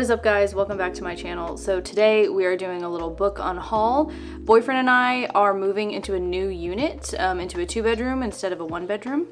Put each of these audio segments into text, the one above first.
is up guys? Welcome back to my channel. So today we are doing a little book unhaul. Boyfriend and I are moving into a new unit, um, into a two bedroom instead of a one bedroom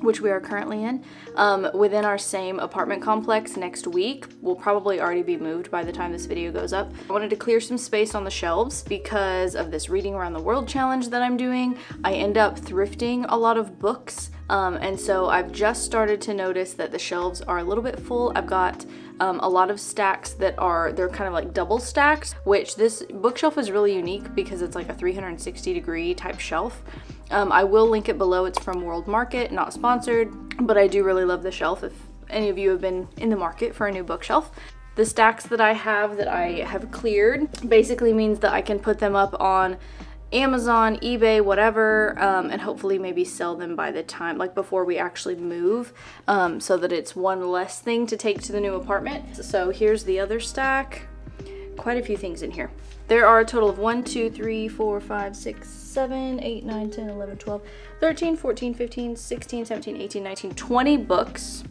which we are currently in, um, within our same apartment complex next week. We'll probably already be moved by the time this video goes up. I wanted to clear some space on the shelves because of this Reading Around the World challenge that I'm doing. I end up thrifting a lot of books um, and so I've just started to notice that the shelves are a little bit full. I've got um, a lot of stacks that are, they're kind of like double stacks, which this bookshelf is really unique because it's like a 360 degree type shelf. Um, I will link it below. It's from World Market, not sponsored, but I do really love the shelf if any of you have been in the market for a new bookshelf. The stacks that I have that I have cleared basically means that I can put them up on Amazon, eBay, whatever, um, and hopefully maybe sell them by the time, like before we actually move, um, so that it's one less thing to take to the new apartment. So here's the other stack. Quite a few things in here. There are a total of 1, 2, 3, 4, 5, 6, 7, 8, 9, 10, 11, 12, 13, 14, 15, 16, 17, 18, 19, 20 books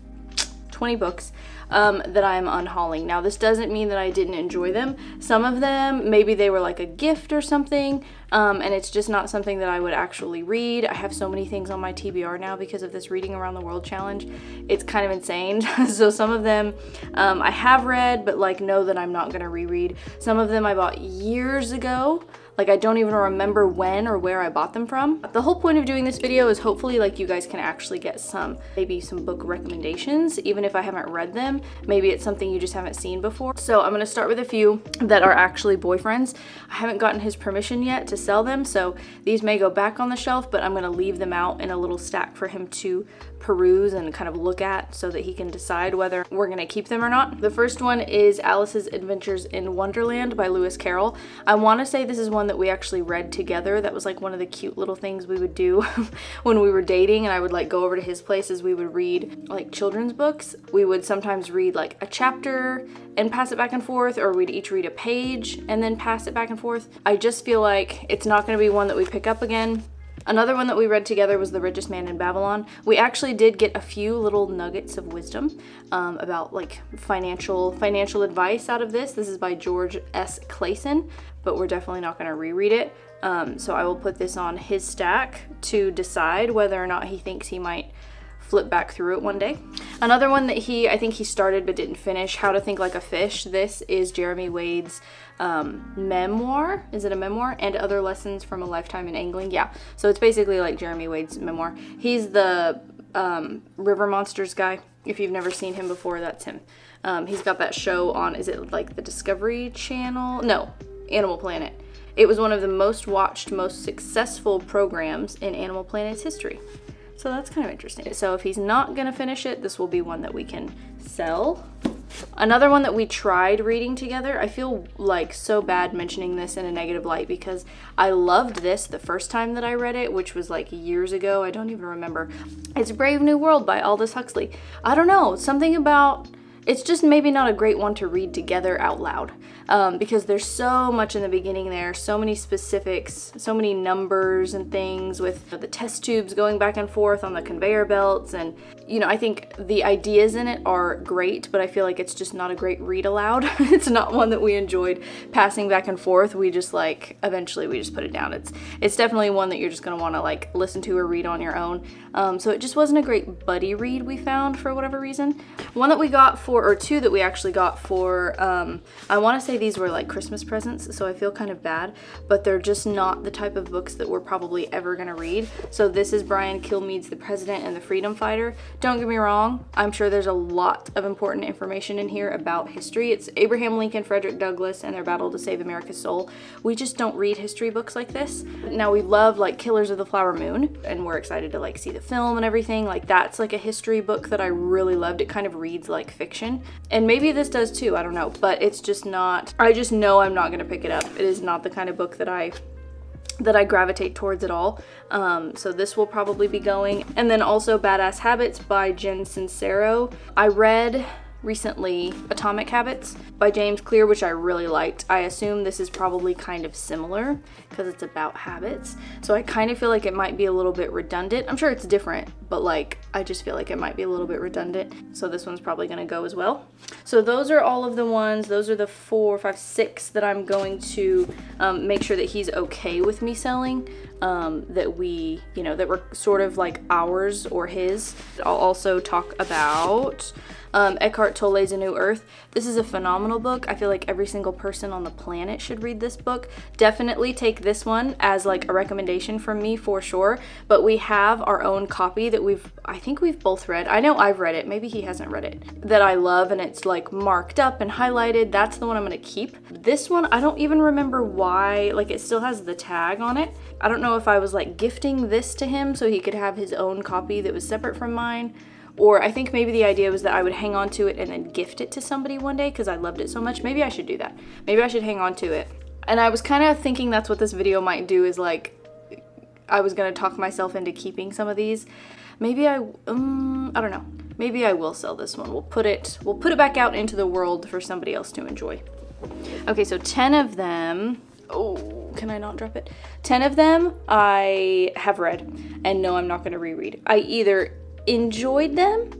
20 books um, that I'm unhauling. Now this doesn't mean that I didn't enjoy them. Some of them, maybe they were like a gift or something um, and it's just not something that I would actually read. I have so many things on my TBR now because of this Reading Around the World challenge. It's kind of insane. so some of them um, I have read but like know that I'm not gonna reread. Some of them I bought years ago like I don't even remember when or where I bought them from. The whole point of doing this video is hopefully like you guys can actually get some, maybe some book recommendations, even if I haven't read them. Maybe it's something you just haven't seen before. So I'm gonna start with a few that are actually boyfriends. I haven't gotten his permission yet to sell them, so these may go back on the shelf, but I'm gonna leave them out in a little stack for him to peruse and kind of look at so that he can decide whether we're gonna keep them or not. The first one is Alice's Adventures in Wonderland by Lewis Carroll. I wanna say this is one that we actually read together. That was like one of the cute little things we would do when we were dating and I would like go over to his place as we would read like children's books. We would sometimes read like a chapter and pass it back and forth or we'd each read a page and then pass it back and forth. I just feel like it's not gonna be one that we pick up again Another one that we read together was The Richest Man in Babylon. We actually did get a few little nuggets of wisdom um, about like financial financial advice out of this. This is by George S. Clason, but we're definitely not going to reread it. Um, so I will put this on his stack to decide whether or not he thinks he might flip back through it one day. Another one that he, I think he started but didn't finish, How to Think Like a Fish. This is Jeremy Wade's um, memoir. Is it a memoir? And Other Lessons from a Lifetime in Angling. Yeah, so it's basically like Jeremy Wade's memoir. He's the um, River Monsters guy. If you've never seen him before, that's him. Um, he's got that show on, is it like the Discovery Channel? No, Animal Planet. It was one of the most watched, most successful programs in Animal Planet's history. So that's kind of interesting. So if he's not gonna finish it, this will be one that we can sell. Another one that we tried reading together, I feel like so bad mentioning this in a negative light because I loved this the first time that I read it, which was like years ago. I don't even remember. It's Brave New World by Aldous Huxley. I don't know, something about it's just maybe not a great one to read together out loud um, because there's so much in the beginning there, so many specifics, so many numbers and things with the test tubes going back and forth on the conveyor belts. And, you know, I think the ideas in it are great, but I feel like it's just not a great read aloud. it's not one that we enjoyed passing back and forth. We just like, eventually we just put it down. It's, it's definitely one that you're just gonna wanna like listen to or read on your own. Um, so it just wasn't a great buddy read we found for whatever reason. One that we got for for, or two that we actually got for, um, I want to say these were like Christmas presents, so I feel kind of bad, but they're just not the type of books that we're probably ever going to read. So this is Brian Kilmeade's The President and the Freedom Fighter. Don't get me wrong, I'm sure there's a lot of important information in here about history. It's Abraham Lincoln, Frederick Douglass, and their battle to save America's soul. We just don't read history books like this. Now we love like Killers of the Flower Moon, and we're excited to like see the film and everything. Like that's like a history book that I really loved. It kind of reads like fiction fiction. And maybe this does too, I don't know. But it's just not, I just know I'm not gonna pick it up. It is not the kind of book that I that I gravitate towards at all. Um, so this will probably be going. And then also Badass Habits by Jen Sincero. I read recently Atomic Habits by James Clear, which I really liked. I assume this is probably kind of similar because it's about habits. So I kind of feel like it might be a little bit redundant. I'm sure it's different, but like I just feel like it might be a little bit redundant. So this one's probably gonna go as well. So those are all of the ones, those are the four, five, six that I'm going to um, make sure that he's okay with me selling. Um, that we, you know, that were sort of like ours or his. I'll also talk about um, Eckhart Tolle's A New Earth. This is a phenomenal book. I feel like every single person on the planet should read this book. Definitely take this one as like a recommendation from me for sure. But we have our own copy that we've, I think we've both read. I know I've read it. Maybe he hasn't read it. That I love and it's like marked up and highlighted. That's the one I'm to keep. This one, I don't even remember why. Like it still has the tag on it. I don't know if I was like gifting this to him so he could have his own copy that was separate from mine or I think maybe the idea was that I would hang on to it and then gift it to somebody one day because I loved it so much. Maybe I should do that. Maybe I should hang on to it. And I was kind of thinking that's what this video might do is like, I was going to talk myself into keeping some of these. Maybe I, um, I don't know. Maybe I will sell this one. We'll put it, we'll put it back out into the world for somebody else to enjoy. Okay, so 10 of them, oh, can I not drop it? 10 of them I have read and no, I'm not going to reread. I either enjoyed them,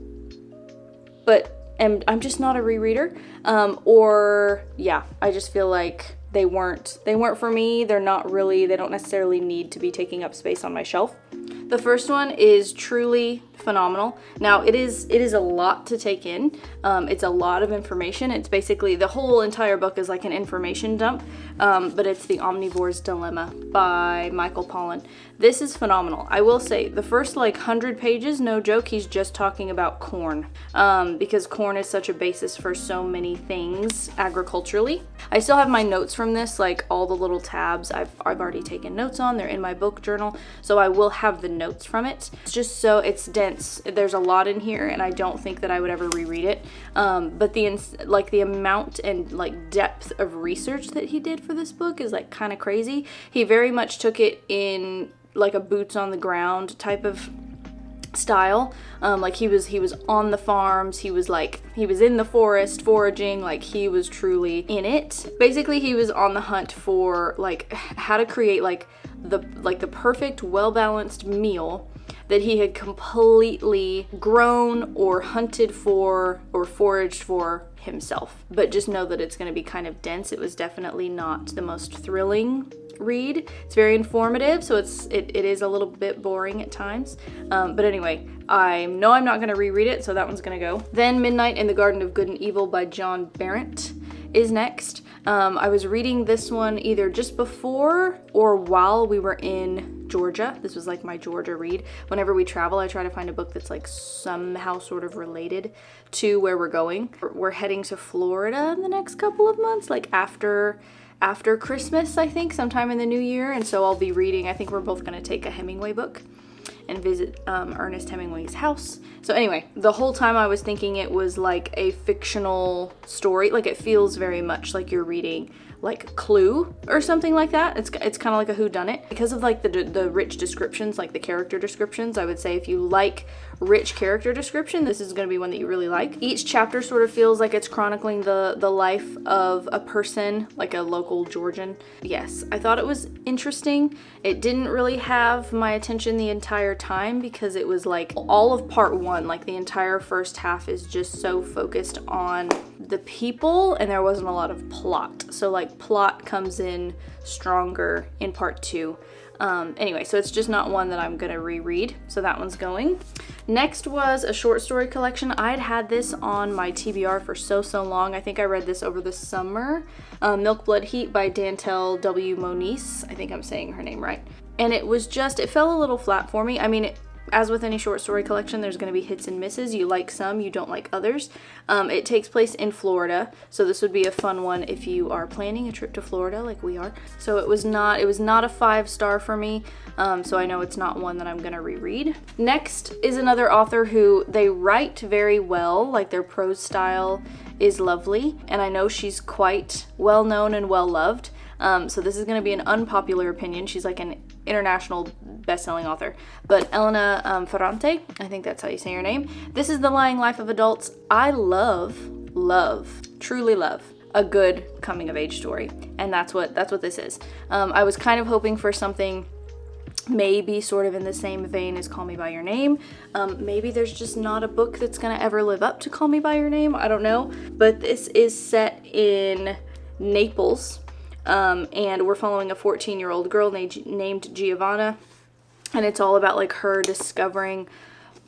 but am, I'm just not a rereader. Um, or yeah, I just feel like they weren't they weren't for me. They're not really they don't necessarily need to be taking up space on my shelf. The first one is truly phenomenal. Now it is it is a lot to take in. Um, it's a lot of information. It's basically the whole entire book is like an information dump, um, but it's the Omnivore's Dilemma by Michael Pollan. This is phenomenal. I will say the first like hundred pages, no joke, he's just talking about corn um, because corn is such a basis for so many things agriculturally. I still have my notes from this, like all the little tabs I've I've already taken notes on. They're in my book journal, so I will have the notes from it. It's just so it's dense there's a lot in here and I don't think that I would ever reread it. Um, but the like the amount and like depth of research that he did for this book is like kind of crazy. He very much took it in like a boots on the ground type of style um, like he was he was on the farms he was like he was in the forest foraging like he was truly in it basically he was on the hunt for like how to create like the like the perfect well balanced meal that he had completely grown or hunted for or foraged for himself. But just know that it's going to be kind of dense. It was definitely not the most thrilling read. It's very informative, so it's it, it is a little bit boring at times. Um, but anyway, I know I'm not going to reread it, so that one's going to go. Then Midnight in the Garden of Good and Evil by John Berendt is next. Um, I was reading this one either just before or while we were in Georgia. This was like my Georgia read. Whenever we travel, I try to find a book that's like somehow sort of related to where we're going. We're heading to Florida in the next couple of months, like after after Christmas, I think, sometime in the new year. And so I'll be reading, I think we're both going to take a Hemingway book and visit um, Ernest Hemingway's house. So anyway, the whole time I was thinking it was like a fictional story. Like it feels very much like you're reading like Clue or something like that. It's it's kind of like a who done it because of like the the rich descriptions, like the character descriptions. I would say if you like rich character description, this is going to be one that you really like. Each chapter sort of feels like it's chronicling the the life of a person, like a local Georgian. Yes, I thought it was interesting. It didn't really have my attention the entire time because it was like all of part 1, like the entire first half is just so focused on the people and there wasn't a lot of plot. So like plot comes in stronger in part 2. Um, anyway, so it's just not one that I'm gonna reread. So that one's going. Next was a short story collection. I'd had this on my TBR for so, so long. I think I read this over the summer. Uh, Milk Blood Heat by Dantiel W. Moniz. I think I'm saying her name right. And it was just, it fell a little flat for me. I mean, it, as with any short story collection, there's going to be hits and misses. You like some, you don't like others. Um, it takes place in Florida, so this would be a fun one if you are planning a trip to Florida like we are. So it was not it was not a five star for me, um, so I know it's not one that I'm going to reread. Next is another author who they write very well, like their prose style is lovely, and I know she's quite well known and well loved. Um, so this is going to be an unpopular opinion. She's like an international best-selling author. But Elena um, Ferrante, I think that's how you say her name. This is The Lying Life of Adults. I love love, truly love a good coming of age story. And that's what that's what this is. Um, I was kind of hoping for something maybe sort of in the same vein as Call Me By Your Name. Um, maybe there's just not a book that's gonna ever live up to Call Me By Your Name. I don't know. But this is set in Naples. Um, and we're following a 14 year old girl named Giovanna. And it's all about like her discovering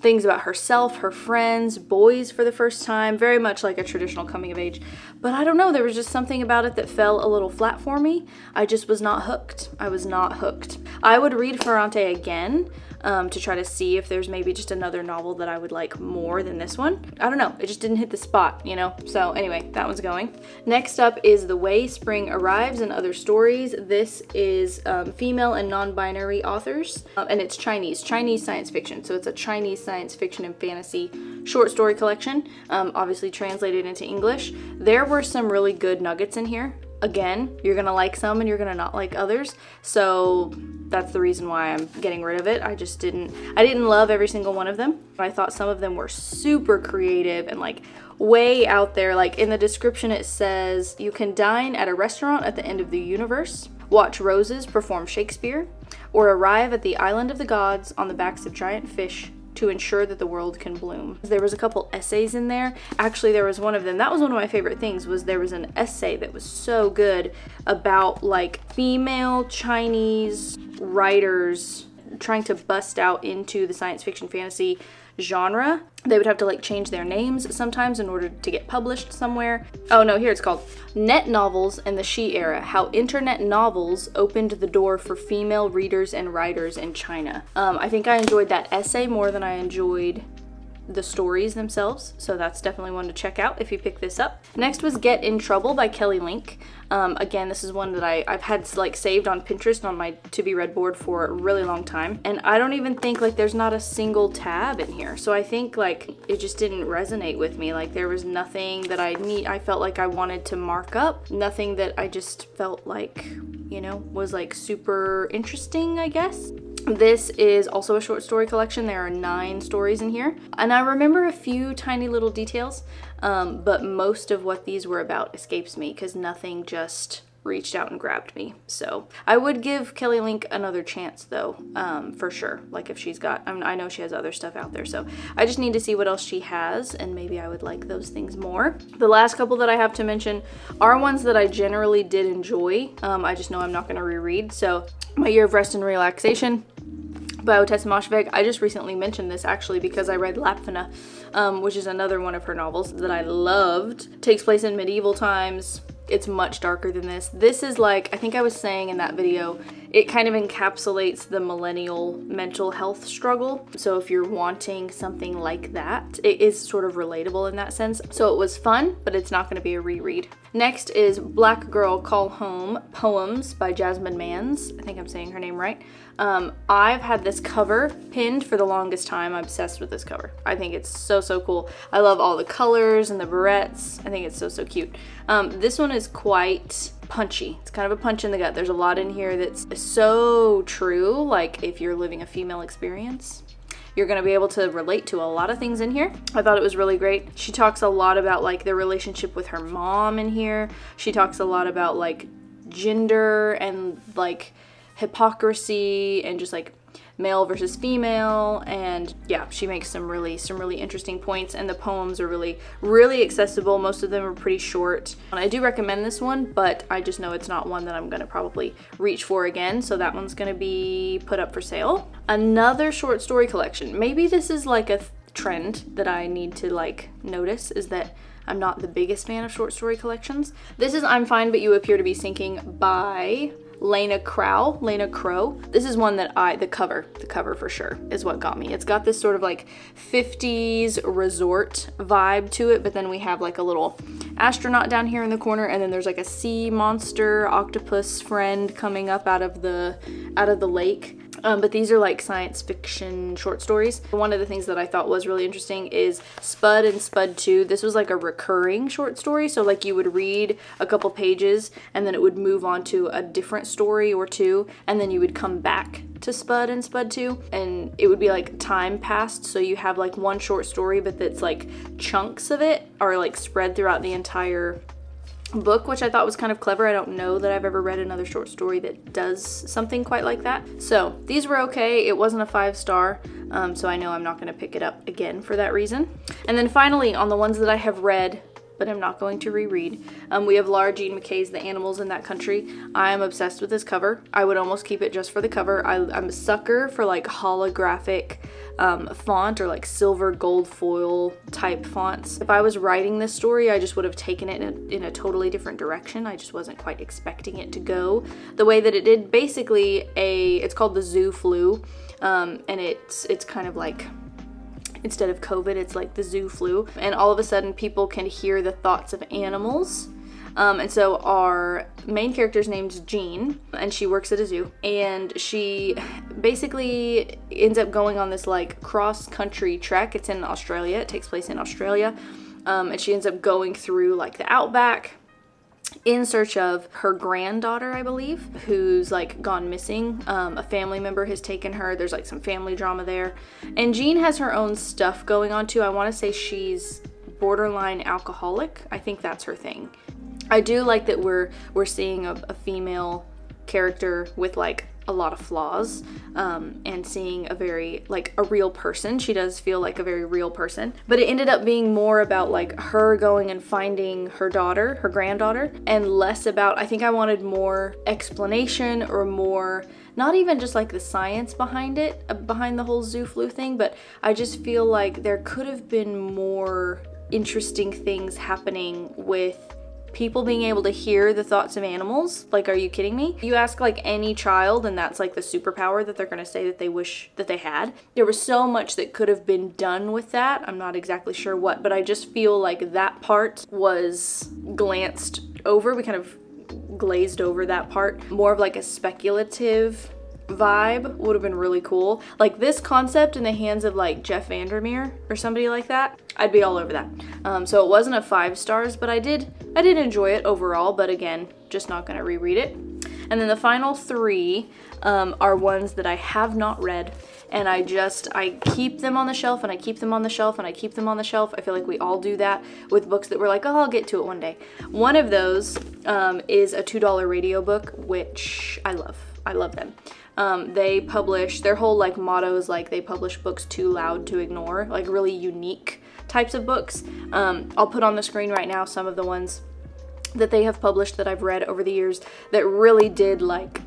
things about herself, her friends, boys for the first time, very much like a traditional coming of age. But I don't know, there was just something about it that fell a little flat for me. I just was not hooked. I was not hooked. I would read Ferrante again, um, to try to see if there's maybe just another novel that I would like more than this one. I don't know, it just didn't hit the spot, you know? So anyway, that one's going. Next up is The Way Spring Arrives and Other Stories. This is um, female and non-binary authors, uh, and it's Chinese, Chinese science fiction. So it's a Chinese science fiction and fantasy short story collection, um, obviously translated into English. There were some really good nuggets in here again, you're gonna like some and you're gonna not like others. So that's the reason why I'm getting rid of it. I just didn't, I didn't love every single one of them. I thought some of them were super creative and like way out there. Like in the description it says, you can dine at a restaurant at the end of the universe, watch roses perform Shakespeare, or arrive at the island of the gods on the backs of giant fish to ensure that the world can bloom. There was a couple essays in there. Actually, there was one of them. That was one of my favorite things was there was an essay that was so good about like female Chinese writers trying to bust out into the science fiction fantasy genre. They would have to like change their names sometimes in order to get published somewhere. Oh no, here it's called Net Novels and the She Era How Internet Novels Opened the Door for Female Readers and Writers in China. Um, I think I enjoyed that essay more than I enjoyed the stories themselves, so that's definitely one to check out if you pick this up. Next was Get in Trouble by Kelly Link. Um, again, this is one that I, I've had like saved on Pinterest on my to be read board for a really long time. And I don't even think like there's not a single tab in here. So I think like it just didn't resonate with me. Like there was nothing that I need, I felt like I wanted to mark up. Nothing that I just felt like, you know, was like super interesting, I guess. This is also a short story collection. There are nine stories in here. And I remember a few tiny little details, um, but most of what these were about escapes me because nothing just reached out and grabbed me. So I would give Kelly Link another chance though, um, for sure. Like if she's got, I, mean, I know she has other stuff out there. So I just need to see what else she has and maybe I would like those things more. The last couple that I have to mention are ones that I generally did enjoy. Um, I just know I'm not going to reread. So My Year of Rest and Relaxation by Ottessa Moshfegh. I just recently mentioned this actually because I read Lapvona, um, which is another one of her novels that I loved. Takes place in medieval times. It's much darker than this. This is like, I think I was saying in that video, it kind of encapsulates the millennial mental health struggle. So if you're wanting something like that, it is sort of relatable in that sense. So it was fun, but it's not gonna be a reread. Next is Black Girl Call Home Poems by Jasmine Mans. I think I'm saying her name right. Um, I've had this cover pinned for the longest time. I'm obsessed with this cover. I think it's so, so cool. I love all the colors and the barrettes. I think it's so, so cute. Um, this one is quite punchy. It's kind of a punch in the gut. There's a lot in here that's so true, like if you're living a female experience. You're gonna be able to relate to a lot of things in here. I thought it was really great. She talks a lot about like the relationship with her mom in here. She talks a lot about like gender and like hypocrisy and just like male versus female and yeah she makes some really some really interesting points and the poems are really really accessible. Most of them are pretty short. And i do recommend this one but i just know it's not one that i'm going to probably reach for again so that one's going to be put up for sale. Another short story collection. Maybe this is like a trend that i need to like notice is that I'm not the biggest fan of short story collections. This is I'm Fine But You Appear to Be Sinking by Leyna Krow, Leyna Krow. This is one that I, the cover, the cover for sure is what got me. It's got this sort of like 50s resort vibe to it, but then we have like a little astronaut down here in the corner and then there's like a sea monster octopus friend coming up out of the, out of the lake. Um, but these are like science fiction short stories. One of the things that I thought was really interesting is Spud and Spud 2. This was like a recurring short story. So like you would read a couple pages and then it would move on to a different story or two and then you would come back to Spud and Spud 2 and it would be like time passed so you have like one short story but that's like chunks of it are like spread throughout the entire book, which I thought was kind of clever. I don't know that I've ever read another short story that does something quite like that. So these were okay. It wasn't a five star, um, so I know I'm not going to pick it up again for that reason. And then finally, on the ones that I have read, but I'm not going to reread. Um, we have Laura Jean McKay's The Animals in That Country. I am obsessed with this cover. I would almost keep it just for the cover. I, am a sucker for like holographic um, font or like silver gold foil type fonts. If I was writing this story, I just would have taken it in a, in a totally different direction. I just wasn't quite expecting it to go the way that it did. Basically, a it's called the zoo flu, um, and it's it's kind of like instead of COVID, it's like the zoo flu. And all of a sudden, people can hear the thoughts of animals. Um, and so our main character's name's Jean, and she works at a zoo. And she basically ends up going on this like cross country trek. It's in Australia, it takes place in Australia. Um, and she ends up going through like the outback in search of her granddaughter, I believe, who's like gone missing. Um, a family member has taken her. There's like some family drama there. And Jean has her own stuff going on too. I want to say she's borderline alcoholic. I think that's her thing. I do like that we're we're seeing a, a female character with like a lot of flaws um, and seeing a very like a real person. She does feel like a very real person. But it ended up being more about like her going and finding her daughter her granddaughter and less about i think i wanted more explanation or more not even just like the science behind it uh, behind the whole zoo flu thing but i just feel like there could have been more interesting things happening with people being able to hear the thoughts of animals. Like, are you kidding me? You ask like any child, and that's like the superpower that they're gonna say that they wish that they had. There was so much that could have been done with that. I'm not exactly sure what, but I just feel like that part was glanced over. We kind of glazed over that part. More of like a speculative vibe would have been really cool. Like this concept in the hands of like Jeff Vandermeer or somebody like that, I'd be all over that. Um, so it wasn't a five stars, but I did I did enjoy it overall. But again, just not gonna reread it. And then the final three um, are ones that I have not read and I just, I keep them on the shelf and I keep them on the shelf and I keep them on the shelf. I feel like we all do that with books that we're like, oh, I'll get to it one day. One of those um, is a Two Dollar Radio book, which I love. I love them. Um, they publish, their whole like motto is like they publish books too loud to ignore, like really unique types of books. Um, I'll put on the screen right now some of the ones that they have published that I've read over the years that really did like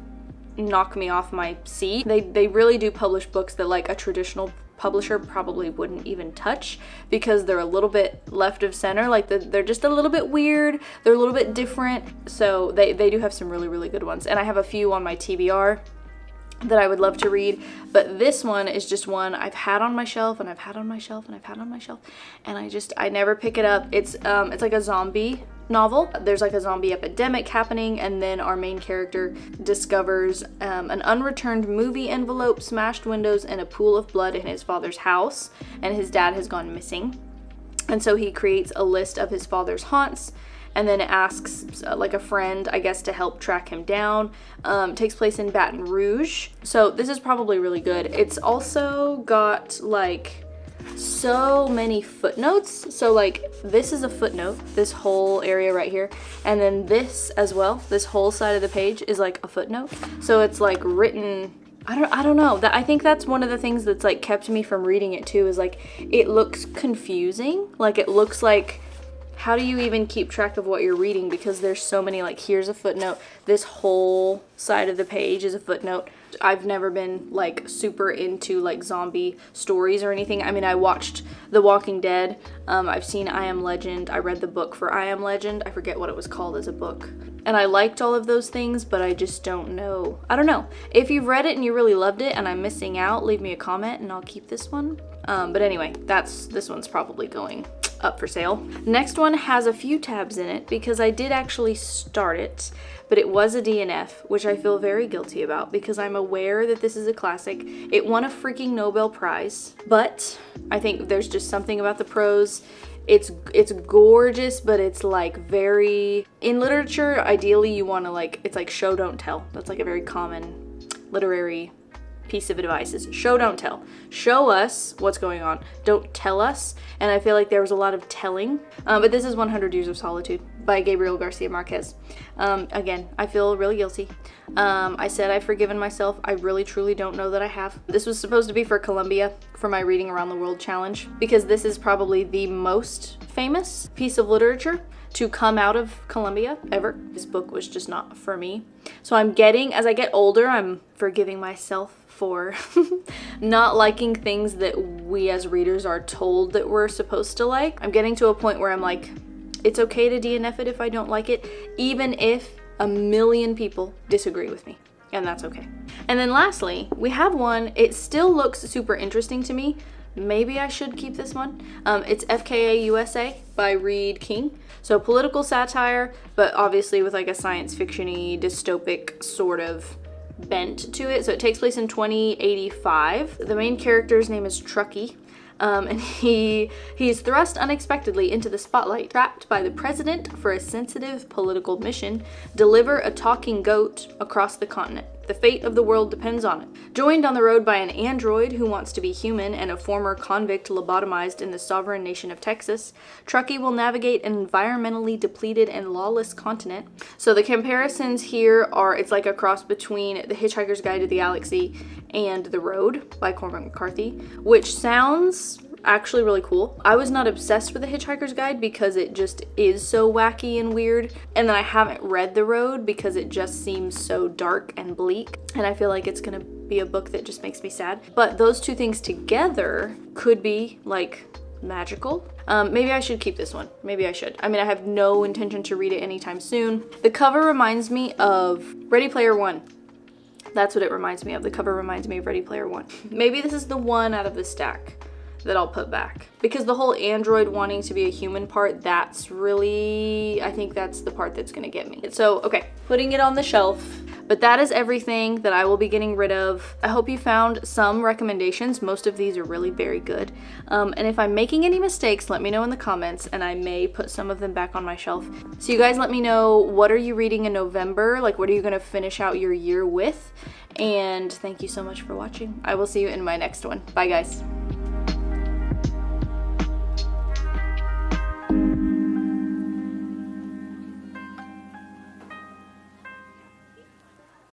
knock me off my seat. They, they really do publish books that like a traditional publisher probably wouldn't even touch because they're a little bit left of center. Like the, they're just a little bit weird. They're a little bit different. So they, they do have some really really good ones. And I have a few on my TBR that I would love to read, but this one is just one I've had on my shelf and I've had on my shelf and I've had on my shelf and I just I never pick it up. It's um it's like a zombie novel. There's like a zombie epidemic happening and then our main character discovers um, an unreturned movie envelope, smashed windows, and a pool of blood in his father's house and his dad has gone missing. And so he creates a list of his father's haunts and then asks uh, like a friend, I guess, to help track him down. Um, takes place in Baton Rouge. So this is probably really good. It's also got like so many footnotes. So like this is a footnote, this whole area right here. And then this as well, this whole side of the page is like a footnote. So it's like written I don't I don't know. That I think that's one of the things that's like kept me from reading it too is like it looks confusing. Like it looks like how do you even keep track of what you're reading? Because there's so many like here's a footnote. This whole side of the page is a footnote. I've never been like super into like zombie stories or anything. I mean i watched the walking dead. Um, i've seen i am legend. I read the book for i am legend. I forget what it was called as a book. And i liked all of those things but i just don't know. I don't know. If you've read it and you really loved it and i'm missing out leave me a comment and i'll keep this one. Um, but anyway that's this one's probably going up for sale. Next one has a few tabs in it because I did actually start it, but it was a DNF, which I feel very guilty about because I'm aware that this is a classic. It won a freaking Nobel Prize, but I think there's just something about the prose it's it's gorgeous but it's like very in literature ideally you want to like it's like show don't tell that's like a very common literary piece of advice is show don't tell. Show us what's going on. Don't tell us. And i feel like there was a lot of telling. Um, but this is 100 years of solitude by gabriel garcia marquez. Um, again i feel really guilty. Um, i said i've forgiven myself. I really truly don't know that i have. This was supposed to be for colombia for my reading around the world challenge because this is probably the most famous piece of literature to come out of Colombia ever. This book was just not for me. So I'm getting, as I get older, I'm forgiving myself for not liking things that we as readers are told that we're supposed to like. I'm getting to a point where I'm like, it's okay to DNF it if I don't like it, even if a million people disagree with me. And that's okay. And then lastly, we have one, it still looks super interesting to me. Maybe I should keep this one. Um, it's FKA USA by Reed King. So political satire, but obviously with like a science fiction-y, dystopic sort of bent to it. So it takes place in 2085. The main character's name is Truckee. Um, and he he's thrust unexpectedly into the spotlight, trapped by the president for a sensitive political mission, deliver a talking goat across the continent. The fate of the world depends on it. Joined on the road by an android who wants to be human and a former convict lobotomized in the sovereign nation of Texas, Truckee will navigate an environmentally depleted and lawless continent. So the comparisons here are it's like a cross between The Hitchhiker's Guide to the Galaxy and The Road by Cormac McCarthy, which sounds actually really cool. I was not obsessed with The Hitchhiker's Guide because it just is so wacky and weird. And then I haven't read The Road because it just seems so dark and bleak. And I feel like it's gonna be a book that just makes me sad. But those two things together could be like magical. Um, maybe I should keep this one. Maybe I should. I mean, I have no intention to read it anytime soon. The cover reminds me of Ready Player One. That's what it reminds me of. The cover reminds me of Ready Player One. Maybe this is the one out of the stack that I'll put back. Because the whole android wanting to be a human part, that's really, I think that's the part that's gonna get me. So, okay, putting it on the shelf. But that is everything that I will be getting rid of. I hope you found some recommendations. Most of these are really very good. Um, and if I'm making any mistakes, let me know in the comments and I may put some of them back on my shelf. So you guys let me know what are you reading in November? Like what are you gonna finish out your year with? And thank you so much for watching. I will see you in my next one. Bye guys.